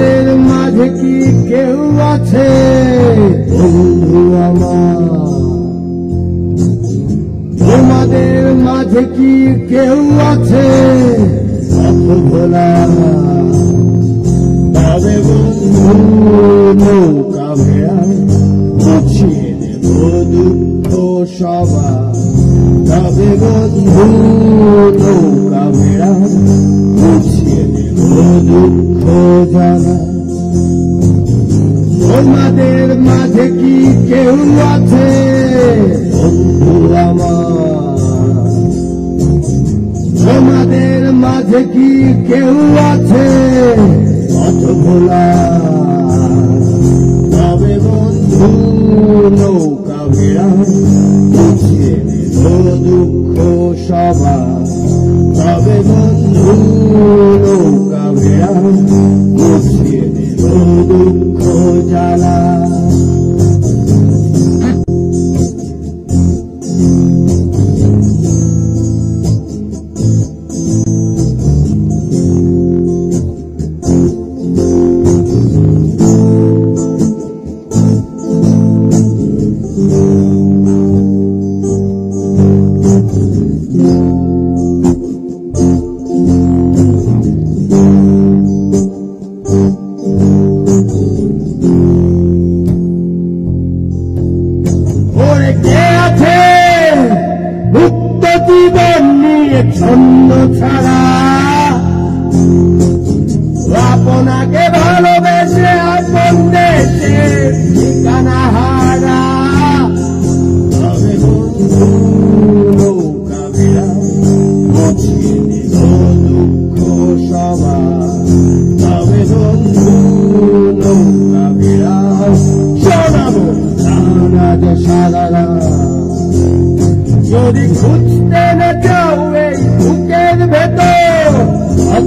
তোমাদের মাঝে কি কেউ আছে? বন্ধু আমার। তোমাদের মাঝে কি কেউ আছে? ভোলা তবে বন্ধু, নৌকা ভেড়া মুছিয়ে দেব দুঃখ সবা তবে বন্ধু, নৌকা ভেড়া মুছিয়ে দেব তোমাদের মাঝে কি কেউ আছে? বন্ধু আমার তোমাদের মাঝে কি কেউ আছে? ভোলা তবে বন্ধু, নৌকা ভেড়া দুঃখ সবা তবে বন্ধু ভেড়া জীবন নিয়ে ছন্দ ছাড়া। আপনাকে ভালোবেসে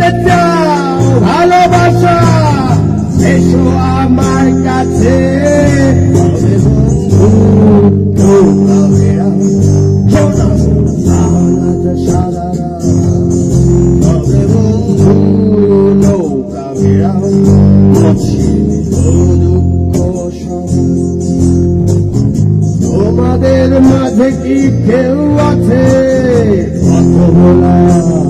পেতে চাও ভালোবাসা এসো আমার কাছে। মাঝে কি কেউ আছে? কত বলা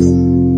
嗯。